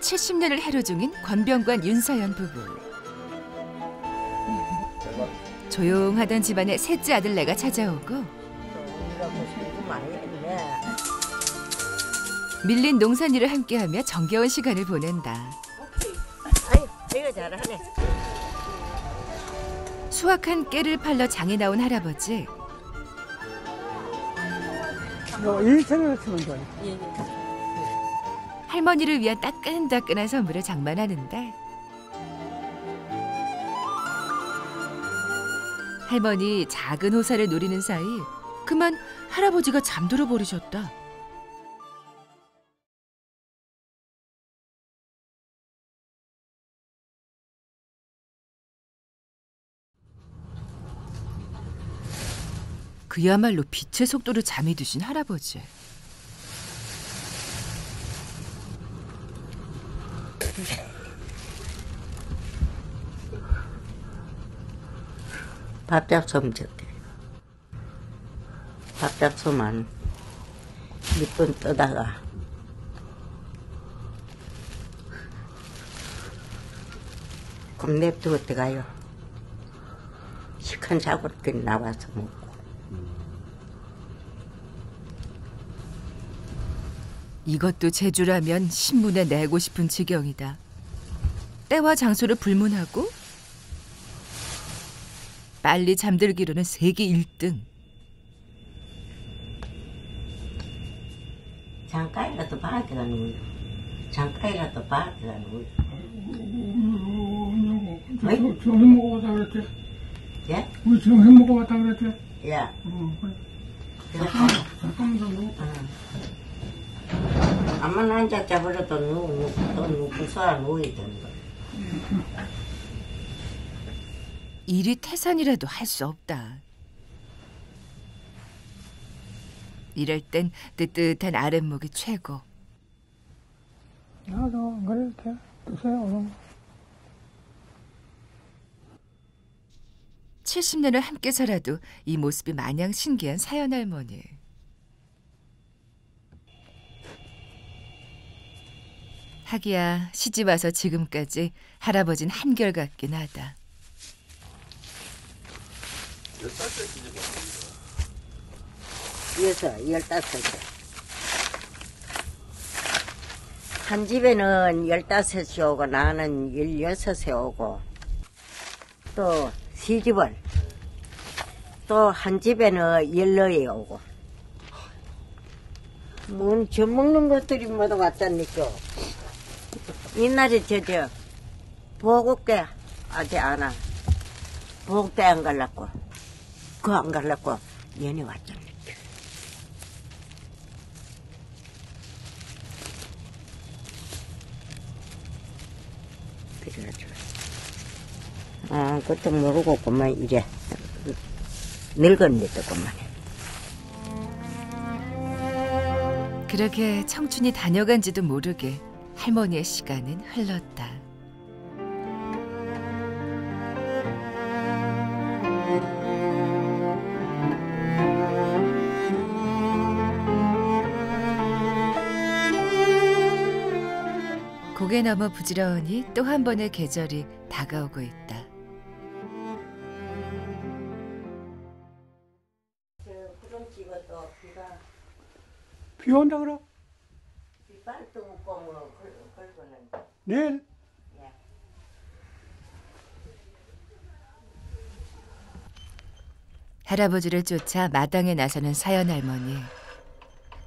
70년을 해로 중인 권병관 윤서연 부부. 조용하던 집안에 셋째 아들내가 찾아오고 밀린 농산일을 함께하며 정겨운 시간을 보낸다. 수확한 깨를 팔러 장에 나온 할아버지. 뭐 일생을. 예, 예. 할머니를 위한 따끈따끈한 선물을 장만하는데 할머니 작은 호사를 노리는 사이 그만 할아버지가 잠들어 버리셨다. 그야말로 빛의 속도로 잠이 드신 할아버지. 밥잡수면 좋대. 밥잡수만 밑분 떠다가 그럼 냅두고 들어가요. 시큰 자고 이렇게 나와서 먹고. 이것도 제주라면 신문에 내고 싶은 지경이다. 때와 장소를 불문하고 빨리 잠들기로는 세계 1등. 잠깐이라도 되는 우유. 잠깐이라도 우유. 저, 저 햄버거 왔다 그랬지? 예? 우리 지금 햄버거 왔다 그랬지? 예. 어, 그래. 잠깐만 좀 먹어. 암만 한자 잡으려도 누구, 또 누구 소라 되는 거야. 일이 태산이라도 할 수 없다. 이럴 땐 뜨뜻한 아랫목이 최고. 나도 안 그래도 돼. 드세요, 얼른. 70년을 함께 살아도 이 모습이 마냥 신기한 사연 할머니. 하기야 시집 와서 지금까지 할아버진 한결같긴 하다. 여섯, 열다섯에. 한 집에는 열다섯이 오고 나는 열여섯에 오고 또 시집을 또 한 집에는 열너에 오고 뭔젖 먹는 것들이 모두 왔다니까 옛날에 저저 보국대 아직 안 와. 보국대 안 갈랐고 그 안 갈랐고 연이 왔잖아. 아 그것도 모르고 그만 이제 늙었는데 그만 그렇게 청춘이 다녀간지도 모르게 할머니의 시간은 흘렀다. 고개 넘어 부지런히 또 한 번의 계절이 다가오고 있다. 비가 비 온다 그래? 걸고는 내일? 할아버지를 쫓아 마당에 나서는 사연 할머니.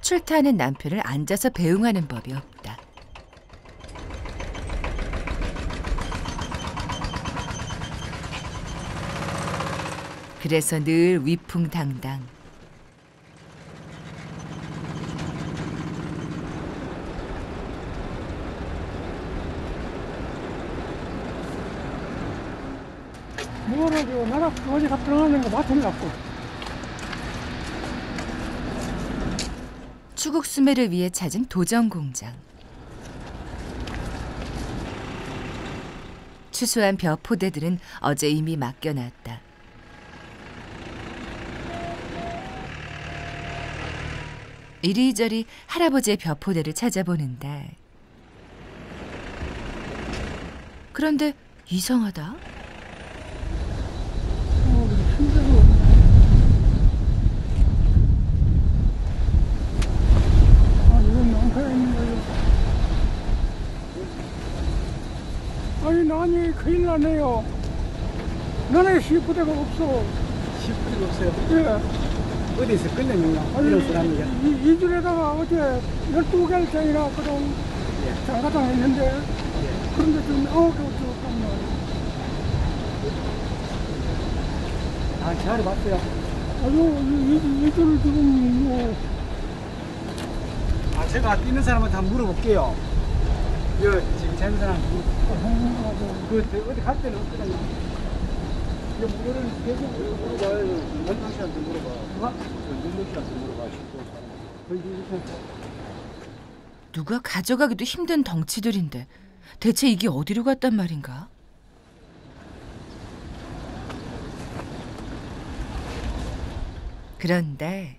출타하는 남편을 앉아서 배웅하는 법이 없다. 그래서 늘 위풍당당. 뭐라고 나라 어디 갔다 나가는 거 맡아갖고 추국 수매를 위해 찾은 도전 공장. 추수한 벼 포대들은 어제 이미 맡겨놨다. 이리저리 할아버지의 벼포대를 찾아보는데 그런데 이상하다. 아. 아니, 난이 큰일 나네요. 나는 시부대가 없어. 시프트가 없어요. 예. 어디서? 아니, 이런 사람이요. 이, 이 줄에다가 어제 12개를 장이나 그런 예. 장가당 했는데, 그런데 지금 아홉 개 없었단 말이에요. 아, 잘해봤어요. 아유, 이, 이, 이 줄을 지금, 뭐, 아, 제가 뛰는 사람한테 한번 물어볼게요. 여, 지금 자는 사람, 어, 그, 그, 어디 갈 때는 없거든 요. 이거 물어는 계속 물어봐요. 연동 씨한테 물어봐. 누가? 연동 씨한테 물어봐. 누가 가져가기도 힘든 덩치들인데 대체 이게 어디로 갔단 말인가? 그런데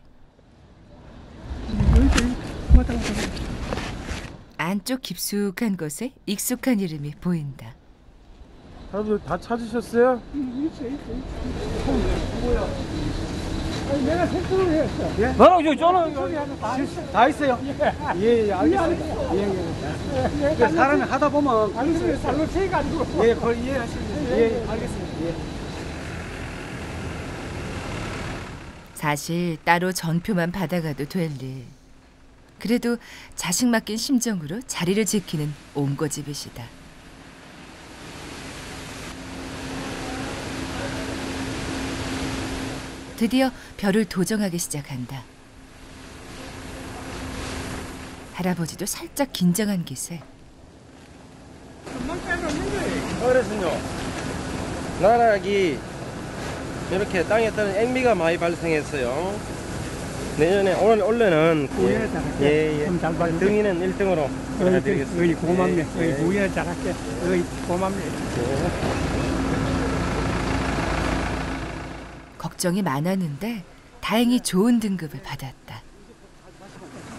안쪽 깊숙한 곳에 익숙한 이름이 보인다. 할아버지 다 찾으셨어요? 있어, 있어, 있어. 뭐야? 아니, 내가 색소를. 예? 나랑 저기 저는 소리 하나 다 했어. 다 있어요? 예, 예, 알겠습니다. 예, 예. 그 사람이 하다 보면. 아니, 그래, 살로 채가지고. 예, 그걸 이해하십니다. 예, 예, 알겠습니다. 예. 사실 따로 전표만 받아가도 될 일. 그래도 자식 맡긴 심정으로 자리를 지키는 옹고집이시다. 드디어 별을 도정하기 시작한다. 할아버지도 살짝 긴장한 기세. 어르신요 나락이 이렇게 땅에 따른 액미가 많이 발생했어요 내년에 오늘 원래는 잘할게. 예, 예. 잘. 등이는 1등으로 어이, 어이, 고맙네. 예, 어이, 예. 잘할게. 어이, 고맙네. 걱정이 많았는데 다행히 좋은 등급을 받았다.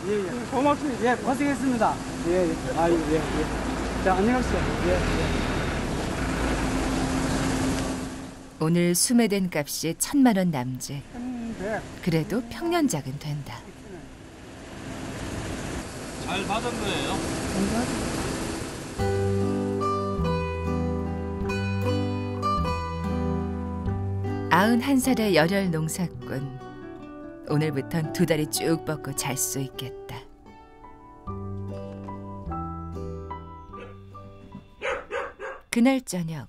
예, 예. 고맙습니다. 예, 고생했습니다. 예, 예. 아유, 예, 예. 자, 안녕하세요. 예, 예. 오늘 수매된 값이 천만 원 남짓. 그래도 평년작은 된다. 잘 받은 거예요? 아흔한 살의 열혈 농사꾼. 오늘부턴 두 다리 쭉 뻗고 잘 수 있겠다. 그날 저녁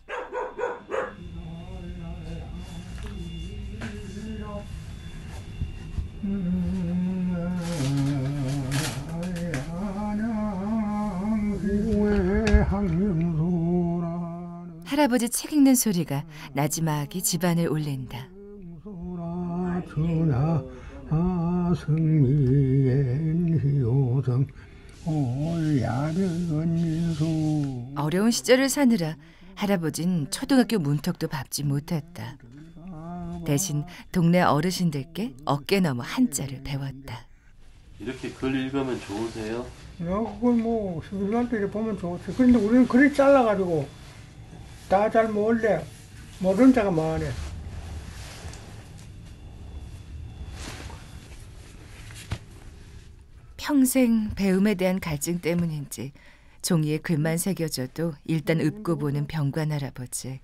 할아버지 책 읽는 소리가 나지막이 집안을 민수 어려운 시절을 사느라 할아버진 초등학교 문턱도 밟지 못했다. 대신 동네 어르신들께 어깨 너머 한자를 배웠다. 이렇게 글 읽으면 좋으세요? 야, 그걸 뭐, 수술한테 보면 좋지. 그런데 우리는 글이 잘라가지고, 다 잘 몰래. 모르는 자가 많네. 평생 배움에 대한 갈증 때문인지 종이에 글만 새겨져도 일단 읊고 보는 병관 할아버지.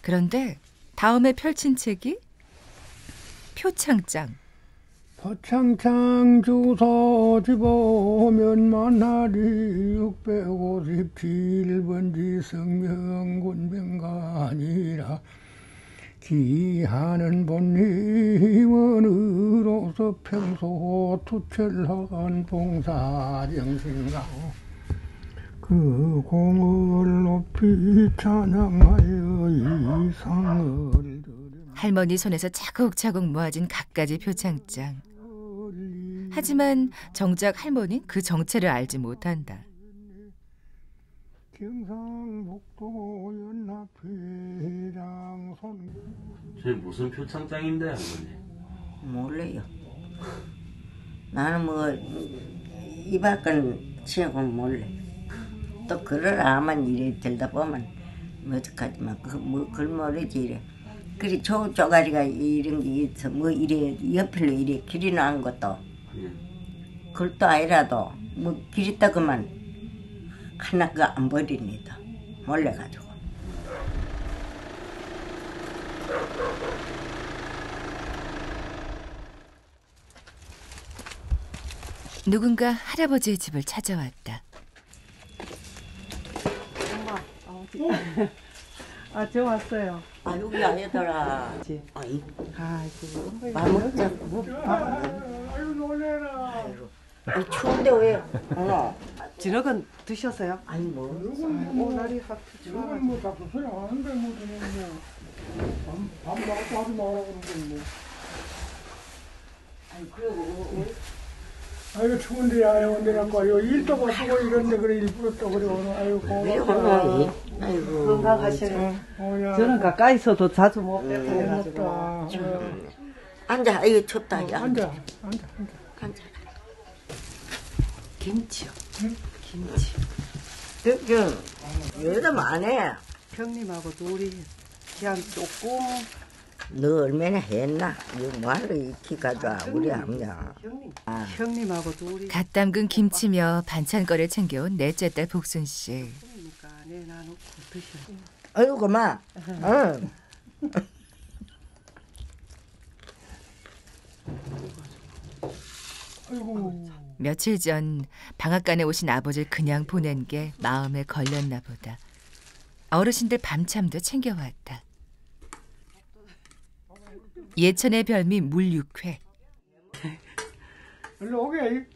그런데 다음에 펼친 책이 표창장. 포창창 주소 집어오면 만날이 657번지 성명군병관이라 기하는 본의원으로서 평소 투철한 봉사정신가 그 공을 높이 찬양하여 이 상을 드려 할머니 손에서 차곡차곡 모아진 갖가지 표창장. 하지만 정작 할머니 그 정체를 알지 못한다. 경상북도 손 무슨 표창장인데 할머니? 몰라요. 나는 뭐 이 밖은 치고 몰래 또 그를 아만 이래 들다 보면 뭐 어떡하지만 그뭐 글모르지 이래 그리 조 쪼가리가 이런 게 있어. 뭐 이래 옆으로 이래 길이 나는 것도. 글도 아니라도 뭐길 있다 그만 하나 그거 안 버립니다. 몰래 가지고. 누군가 할아버지의 집을 찾아왔다. 아, 저 왔어요. 아 여기 아니더라 지. 아이 아이고. 밥 먹자 뭐 아이고 놀래라. 아니, 추운데 왜 어. 진흙은 드셨어요? 아니 뭐 오늘이 하필 이건 뭐 자꾸 소리 안 하는데 뭐 그냥 뭐밥 먹고 하지 말라고 그러는 뭐. 아니 그리고 아이고 추운데 아이고 내려고 아이고 일도 못하고 이런데 그래 일부러 또 그래 오늘 아이고 왜 고맙다. 아이고 건강하시네. 저는 가까이서도 자주 못 뵙고 고맙다. 해가지고. 어, 앉아 아이고 춥다 야 앉아 앉아 앉아. 앉아 김치요. 김치. 저 여기다 많해 형님하고 둘이 그냥 조금 너 얼마나 했나 이거 뭐하러 이렇게 가져와 우리 암냐 형님. 아. 형님하고 둘이 갓 담근 김치며 반찬거리를 챙겨온 넷째 딸 복순 씨. 그러니까 내놔놓고 드셔. 아이고 그만 응. 아이고 며칠 전 방앗간에 오신 아버지를 그냥 보낸 게 마음에 걸렸나 보다. 어르신들 밤참도 챙겨왔다. 예천의 별미 물육회. 일로 오게.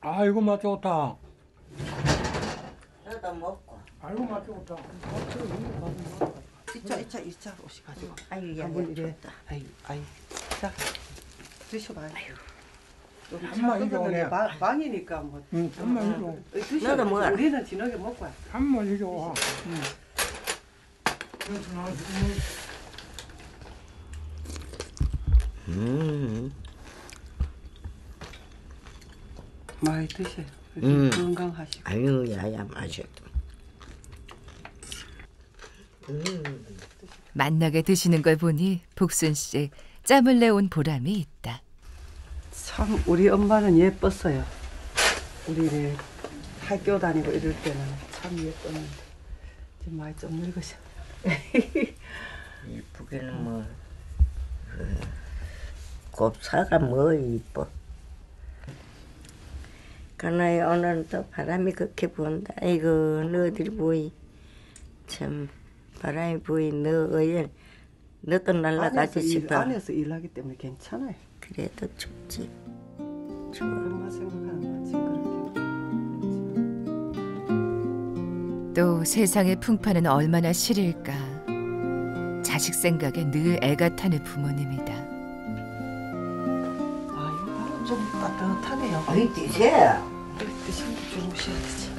아이고 맛 좋다. 너도 먹고 아이고 맛 좋다. 이차 이차 이차 오시가지고. 아이고 야 한번 이래. 아이 아이. 자한 마리 작은 거는 좋네. 방- 방이니까 뭐 응. 어, 드셔. 너도 먹어라. 우리는 진하게 먹고 와. 해줘. 그래서 나 지금 음. 많이 드세요. 음. 건강하시고. 아유 야야 맛있다 만나게 드시는 걸 보니 복순 씨 짬을 내온 보람이 있다. 참 우리 엄마는 예뻤어요. 우리 학교 다니고 이럴 때는 참 예뻤는데 지금 많이 좀 늙으셔. 이쁘기는 뭐 그, 곱사가 뭐 이뻐 그나이 오늘은 또 바람이 그렇게 분다 아이고 너희들이 보이 참 바람이 보이 너 어연 너도 날라가지 일, 싶어 안에서 일하기 때문에 괜찮아요. 그래도 춥지 추워 엄마 생각하는 거지 그렇게. 또 세상의 풍파는 얼마나 싫을까. 자식 생각에 늘 애가 타는 부모님이다. 따뜻하네요. 어이 드세 드시고 주무셔야 되지.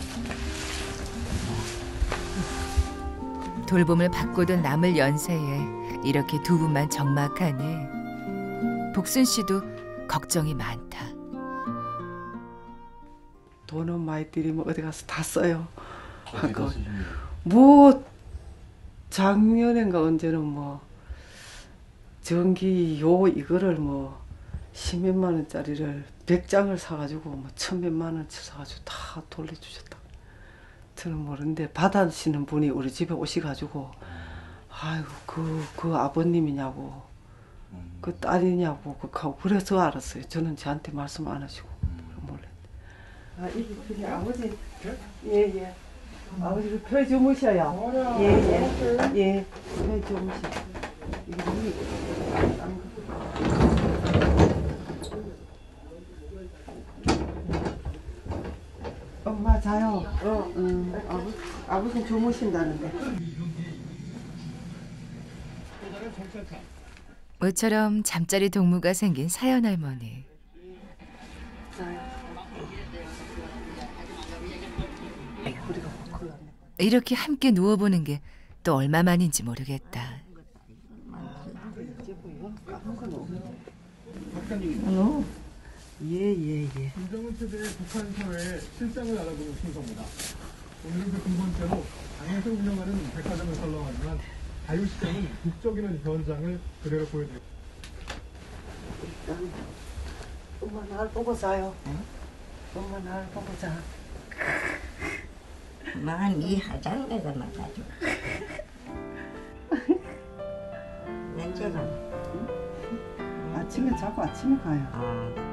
돌봄을 받고도 남을 연세에 이렇게 두 분만 적막하니 복순 씨도 걱정이 많다. 돈은 많이 들이면 어디 가서 다 써요. 좀뭐 작년인가 언제는 뭐 전기 요 이거를 뭐 십몇만 원짜리를 백 장을 사가지고 뭐 천몇만 원치 사가지고 다 돌려주셨다. 저는 모르는데 받아시는 분이 우리 집에 오셔가지고 아이고 그 그 아버님이냐고 그 딸이냐고 그 하고 그래서 알았어요. 저는 저한테 말씀 안 하시고 몰래. 아 이게 그게 아버지 예예. 아버지 펴 주무셔요. 예예 예. 펴 주무셔. 이게 눈이 엄마 자요. 어. 응. 아버 아버지 주무신다는데. 모처럼 잠자리 동무가 생긴 사연 할머니. 이렇게 함께 누워보는 게 또 얼마만인지 모르겠다. 어. 예, 예, 예. 김정은 세대의 북한 사회의 실상을 알아보는 순서입니다. 오늘은 그 두 번째로 당에서 운영하는 백화점을 설렁하지만 자유시장은 북적이는 현장을 그대로 보여드립니다. 엄마 날 보고 자요. 엄마 날 보고 자. 망한 이 화장내가 나가지고. 언제가? 아침에 자고 아침에 가요. 어.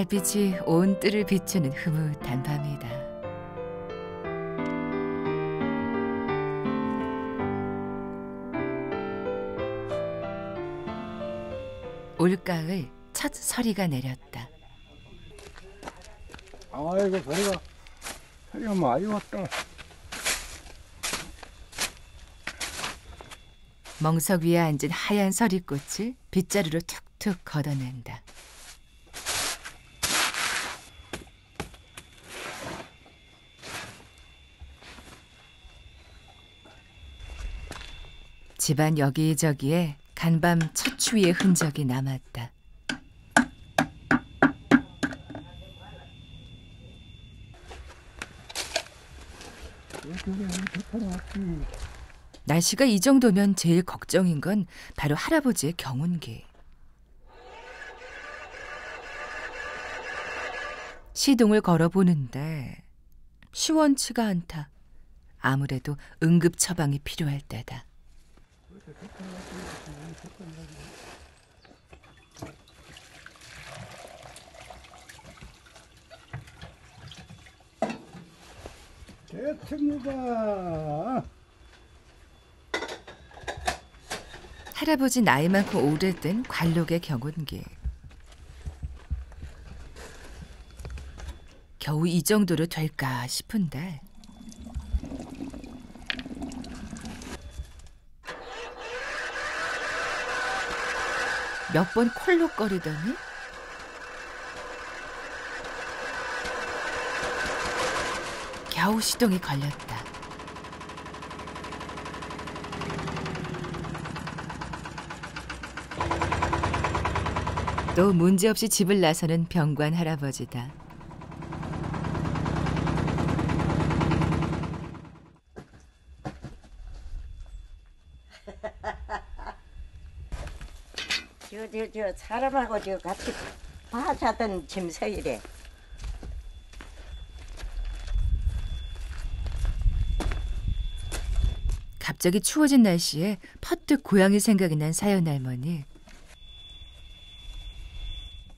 달빛이 온 뜰을 비추는 흐뭇한 밤이다. 올가을 첫 서리가 내렸다. 아이고 소리가 소리가 많이 왔다. 멍석 위에 앉은 하얀 서리꽃을 빗자루로 툭툭 걷어낸다. 집안 여기저기에 간밤 첫 추위의 흔적이 남았다. 날씨가 이 정도면 제일 걱정인 건 바로 할아버지의 경운기. 시동을 걸어보는데 시원치가 않다. 아무래도 응급 처방이 필요할 때다. 대청류가 할아버지 나이만큼 오래된 관록의 경운기. 겨우 이 정도로 될까 싶은데 몇 번 콜록거리더니 겨우 시동이 걸렸다. 또 문제없이 집을 나서는 병관 할아버지다. 저, 사람하고 저 같이 봐 자던 짐승이래. 갑자기 추워진 날씨에 퍼뜩 고향이 생각이 난 사연 할머니.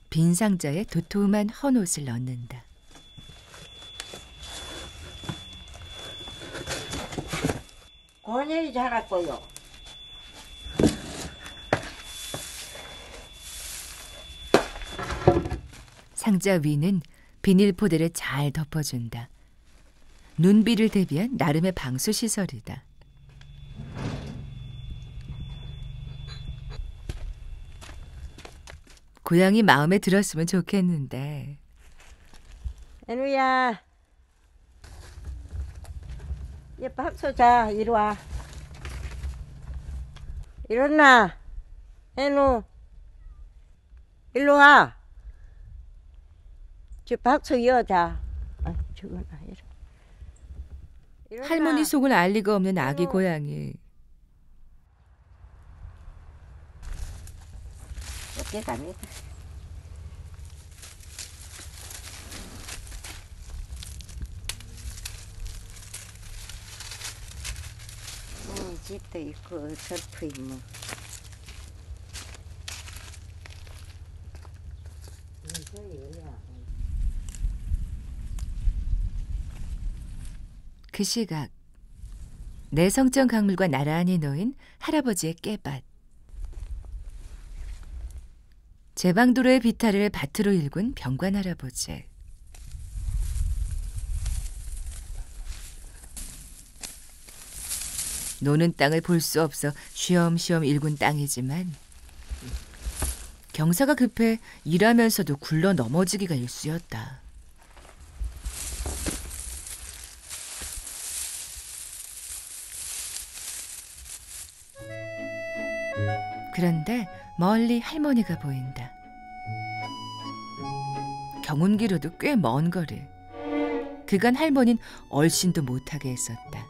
빈 상자에 도톰한 헌 옷을 넣는다. 곤열이 자랐고요. 상자 위는 비닐 포대를 잘 덮어준다. 눈비를 대비한 나름의 방수 시설이다. 고양이 마음에 들었으면 좋겠는데 애누야. 얘 박수 자, 이리 와. 일어나. 애누. 일로 와. 저 박수 이어자. 아, 이러. 일어나. 할머니 속을 알 리가 없는 아기. 고양이. 어깨. 음, 집도 있고 설프 있고 그 시각 내 성적 강물과 나란히 놓인 할아버지의 깨밭. 제방도로의 비탈을 밭으로 일군 병관 할아버지. 노는 땅을 볼 수 없어 쉬엄쉬엄 일군 땅이지만 경사가 급해 일하면서도 굴러 넘어지기가 일쑤였다. 그런데 멀리 할머니가 보인다. 경운기로도 꽤 먼 거리. 그간 할머니는 얼씬도 못하게 했었다.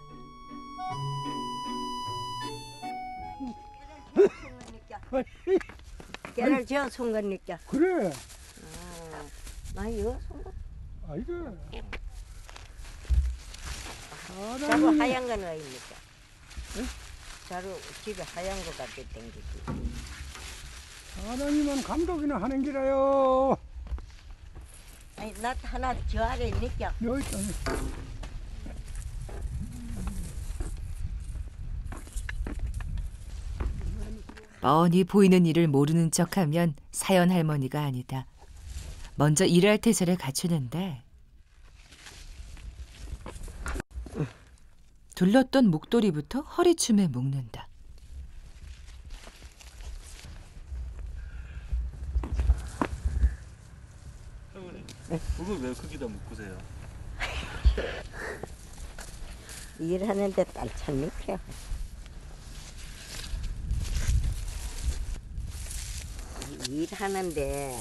깨를 지어 송건니까. 그래. 나 이거 송건. 아이고. 자루 하얀 건 어입니까? 자루 집에 하얀 거 갖다 땡기지. 하나님은 감독이나 하는 기라요. 아니 나 하나 저 아래 있니까. 여기 있다. 뻔히 보이는 일을 모르는 척하면 사연 할머니가 아니다. 먼저 일할 태세를 갖추는데 둘렀던 목도리부터 허리춤에 묶는다. 그걸 왜 거기다 묶으세요? 일하는데 딸참 밑에. 일하는데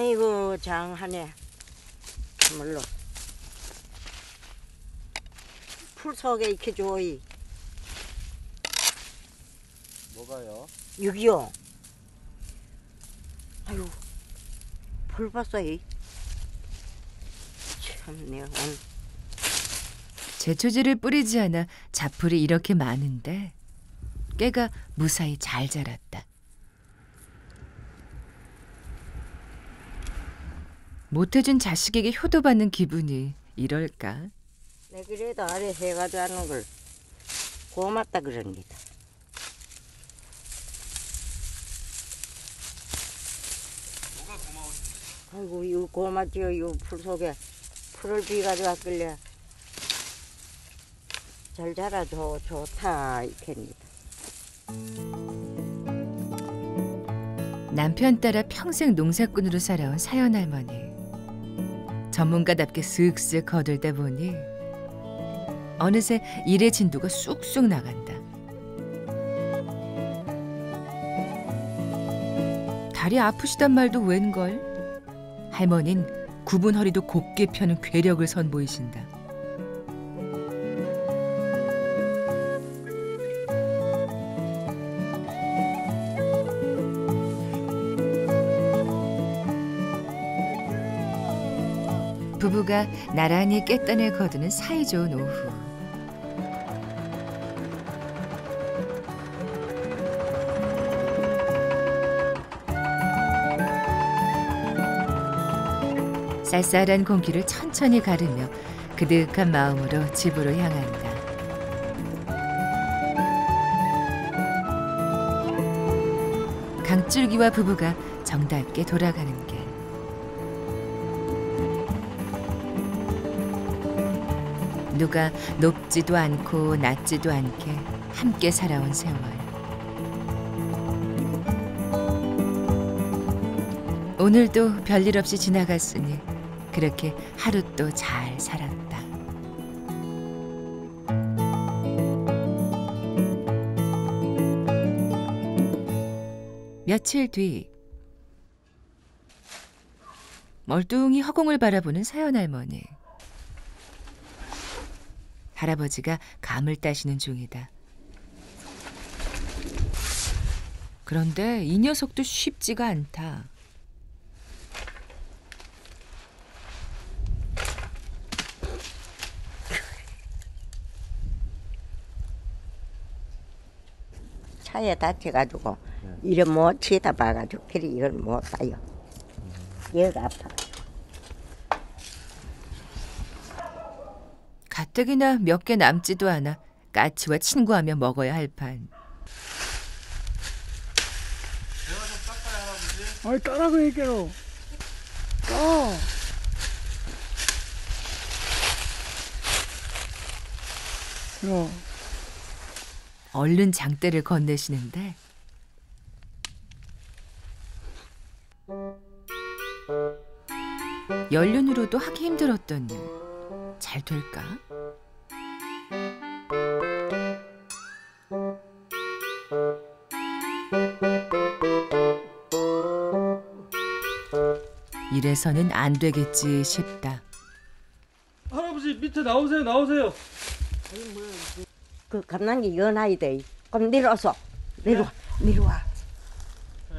아이고 장하네. 참말로? 풀 속에 이렇게 조이. 뭐가요? 여기요. 아유 풀 봤어요 참 내가 오늘. 제초제를 뿌리지 않아 잡풀이 이렇게 많은데 깨가 무사히 잘 자랐다. 못해준 자식에게 효도받는 기분이 이럴까? 내 그래도 아래 해가지고 하는 걸 고맙다 그럽니다. 아이고 이거 고맙지요 이 풀 속에 풀을 비가지고 왔길래 잘 자라줘 좋다 이렇게입니다. 남편 따라 평생 농사꾼으로 살아온 사연 할머니. 전문가답게 쓱쓱 거들다 보니 어느새 일의 진도가 쑥쑥 나간다. 다리 아프시단 말도 웬걸? 할머닌 굽은 허리도 곱게 펴는 괴력을 선보이신다. 부부가 나란히 깻단을 거두는 사이좋은 오후. 쌀쌀한 공기를 천천히 가르며 그득한 마음으로 집으로 향한다. 강줄기와 부부가 정답게 돌아가는 길. 누가 높지도 않고 낮지도 않게 함께 살아온 세월. 오늘도 별일 없이 지나갔으니 그렇게 하루 또 잘 살았다. 며칠 뒤 멀뚱히 허공을 바라보는 사연 할머니. 할아버지가 감을 따시는 중이다. 그런데 이 녀석도 쉽지가 않다. 차에 다쳐가지고 이래 못 치다 봐가지고 그래 이걸 못 따요. 여기가 아파. 가뜩이나 몇 개 남지도 않아 까치와 친구하며 먹어야 할 판. 아이 따라가니까요. 따. 야, 얼른 장대를 건네시는데 연륜으로도 하기 힘들었던 일. 잘 될까? 이래서는 안 되겠지 싶다. 할아버지 밑에 나오세요 나오세요 그 감난기 연하이 돼. 그럼 내려와서 내려와 내려와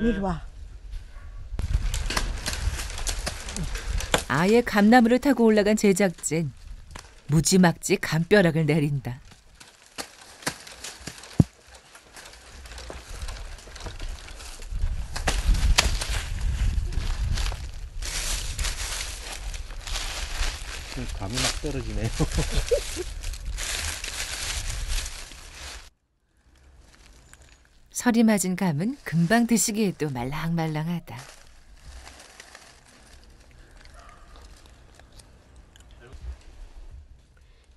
내려와. 아예 감나무를 타고 올라간 제작진. 무지막지 감벼락을 내린다. 감이 막 떨어지네요. 설이 맞은 감은 금방 드시기에도 말랑말랑하다.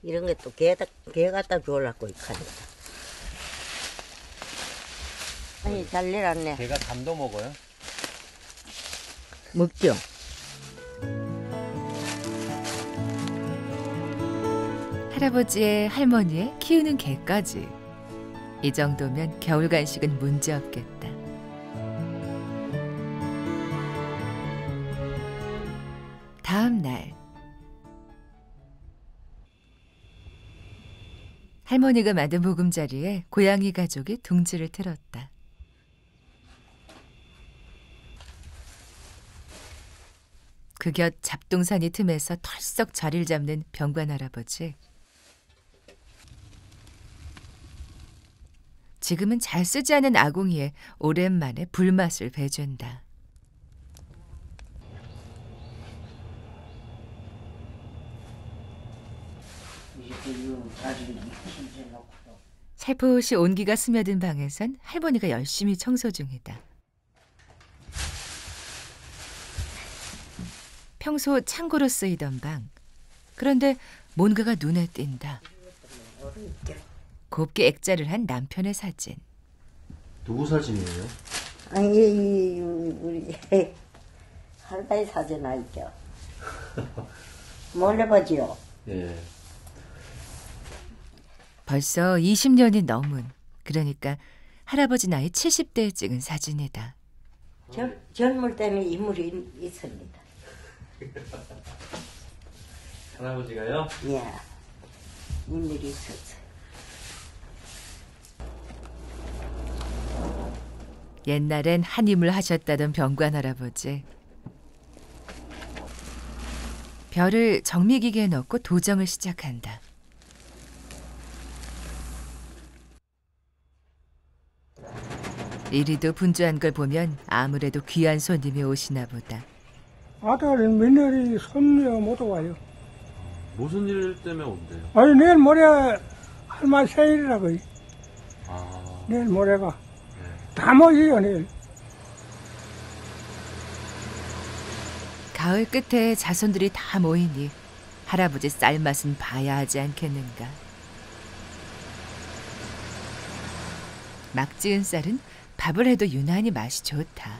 이런 게 또 개다 개 갖다 주려고 이카니까. 아니 잘 내렸네. 걔가 감도 먹어요? 먹죠. 할아버지의 할머니의 키우는 개까지. 이 정도면 겨울 간식은 문제 없겠다. 할머니가 만든 보금자리에 고양이 가족이 둥지를 틀었다. 그 곁 잡동사니 틈에서 털썩 자리를 잡는 병관 할아버지. 지금은 잘 쓰지 않은 아궁이에 오랜만에 불맛을 배준다. 살포시 온기가 스며든 방에선 할머니가 열심히 청소 중이다. 평소 창고로 쓰이던 방. 그런데 뭔가가 눈에 띈다. 곱게 액자를 한 남편의 사진. 누구 사진이에요? 아니 우리 할머니 사진 알죠? 몰래 보지요. 예. 벌써 20년이 넘은 그러니까 할아버지 나이 70대에 찍은 사진이다. 젊, 젊을 때는 인물이 있- 있습니다. 할아버지가요? 예. 인물이 있었어요. 옛날엔 한임을 하셨다던 병관 할아버지. 별을 정미기계에 넣고 도정을 시작한다. 이리도 분주한 걸 보면 아무래도 귀한 손님이 오시나 보다. 아들 며느리 손녀 모두 와요. 무슨 일 때문에 온대요? 아니 내일 모레 할머니 생일이라고 아, 내일 모레가 다 모여요 내일. 가을 끝에 자손들이 다 모이니 할아버지 쌀맛은 봐야 하지 않겠는가. 막 지은 쌀은 밥을 해도 유난히 맛이 좋다.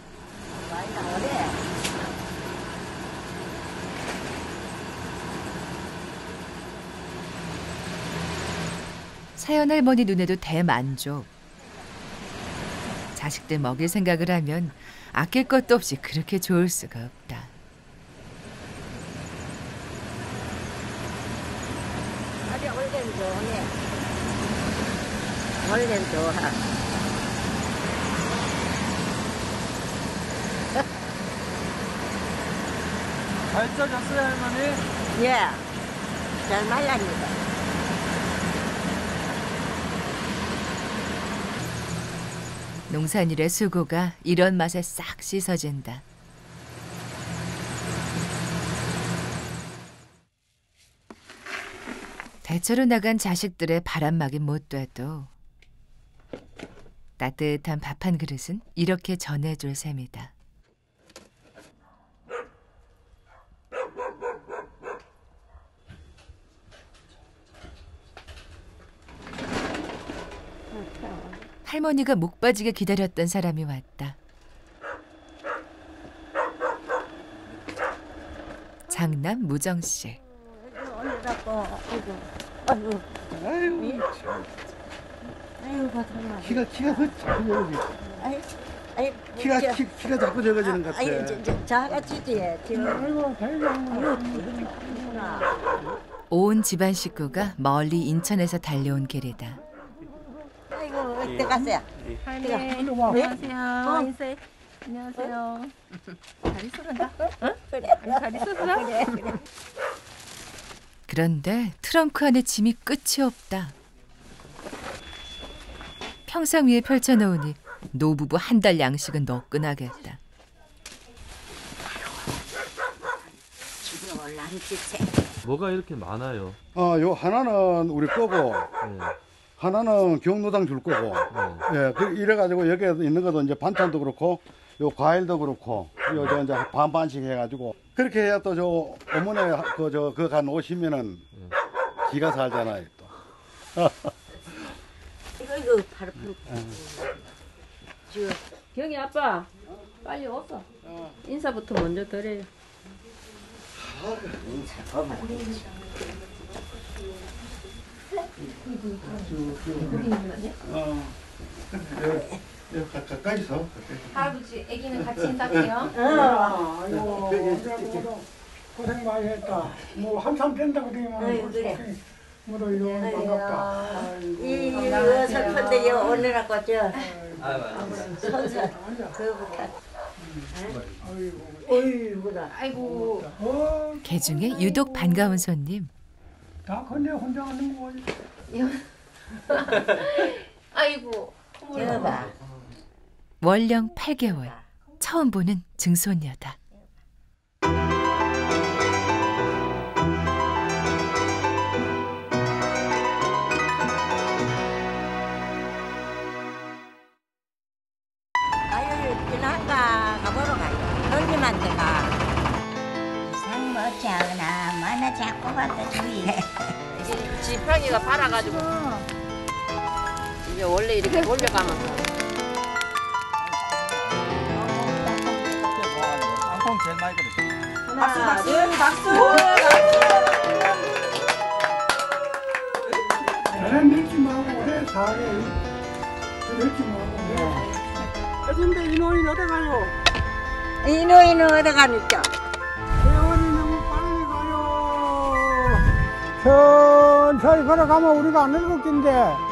사연 할머니 눈에도 대만족. 자식들 먹일 생각을 하면 아낄 것도 없이 그렇게 좋을 수가 없다. 올덴 좋아. 잘 짜졌어요 할머니? 예. 잘 말랍니다. 농산일의 수고가 이런 맛에 싹 씻어진다. 대처로 나간 자식들의 바람막이 못 돼도 따뜻한 밥 한 그릇은 이렇게 전해줄 셈이다. 할머니가 목 빠지게 기다렸던 사람이 왔다. 장남 무정 씨. 참. 키가, 키가 자꾸 키가, 저- 키, 키가 자꾸 적어지는 것 같아. 아이 저, 저, 작아지지 지금 아이고, 대장. 온 집안 식구가 멀리 인천에서 달려온 길이다. 어디 갔어요? 할매 네? 안녕하세요. 어? 인사해. 안녕하세요. 잘 있었는가? 그래 잘 있었어? 그래 그래 그런데 트렁크 안에 짐이 끝이 없다. 평상 위에 펼쳐놓으니 노부부 한 달 양식은 너끈하겠다. 뭐가 이렇게 많아요? 어, 요 하나는 우리 거고, 네. 하나는 경로당 줄 거고, 네. 예, 그 이래가지고 여기에 있는 것도 이제 반찬도 그렇고, 요 과일도 그렇고, 요저 이제 반반씩 해가지고 그렇게 해야 또 저 어머니 그 저 그간 오시면은 기가 살잖아요 또. 이거 이거 바로 풀 경희 아빠 빨리 왔어. 인사부터 먼저 드려요. 어, 여 가까이 서. 할아버지 아기는 같이 인사해요. 아이고, 우리하고 고생 많이 했다. 뭐, 한참 된다고 되면 아이고, 그래. 뭐로 이거 반갑다. 이거 슬픈데 여 오느라고 저 선수 그거부터 어이구나 아이고 어, 개 중에 유독 반가운 손님. 다 건데 혼자 하는 거지. 아이고 여봐 월령 8개월. 처음 보는 증손녀다. 만나 자꾸 봤다 주위 지팡이가 발아가지고 이제 원래 이렇게 올려가면 땅콩 제일 많이 그래. 박수 박수 박수 오래 늙지 말고 오래 살아. 늙지 말고. 근데 이놈이 어디 가요? 이노이노 어디 가니까 천천히 걸어가면 우리가 안 늙을 긴데.